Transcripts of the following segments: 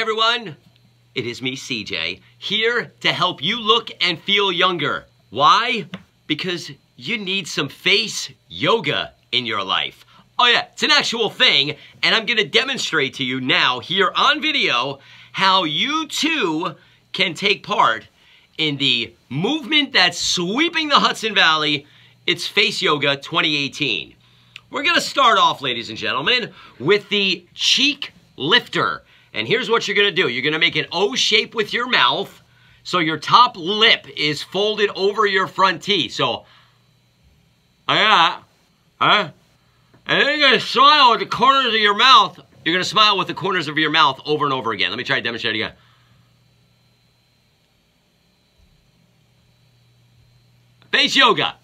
everyone, it is me, CJ, here to help you look and feel younger. Why? Because you need some face yoga in your life. Oh yeah, it's an actual thing, and I'm gonna demonstrate to you now here on video how you too can take part in the movement that's sweeping the Hudson Valley. It's Face Yoga 2018. We're gonna start off, ladies and gentlemen, with the cheek lifter. And here's what you're gonna do. You're gonna make an O shape with your mouth, so your top lip is folded over your front teeth. So, yeah, huh? And then you're gonna smile with the corners of your mouth. You're gonna smile with the corners of your mouth over and over again. Let me try to demonstrate again. Face yoga.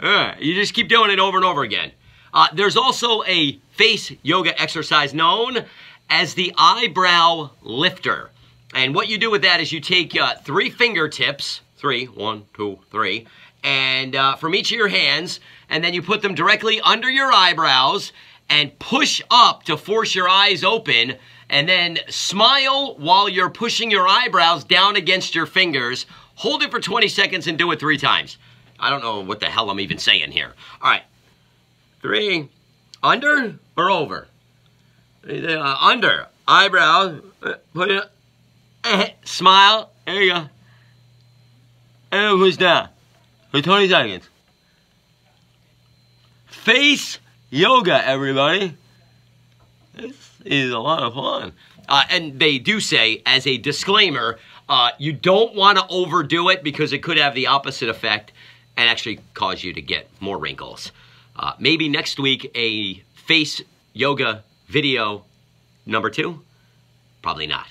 Uh, you just keep doing it over and over again. Uh, there's also a face yoga exercise known as the eyebrow lifter. And what you do with that is you take uh, three fingertips, three, one, two, three, and uh, from each of your hands, and then you put them directly under your eyebrows and push up to force your eyes open, and then smile while you're pushing your eyebrows down against your fingers. Hold it for 20 seconds and do it three times. I don't know what the hell I'm even saying here. All right. Three. Under or over? Uh, under. Eyebrows. Put it. Uh, smile. There you go. And who's down? For 20 seconds. Face yoga, everybody. This is a lot of fun. Uh, and they do say, as a disclaimer, uh, you don't want to overdo it because it could have the opposite effect and actually cause you to get more wrinkles. Uh, maybe next week a face yoga video number two? Probably not.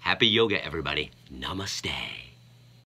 Happy yoga, everybody. Namaste.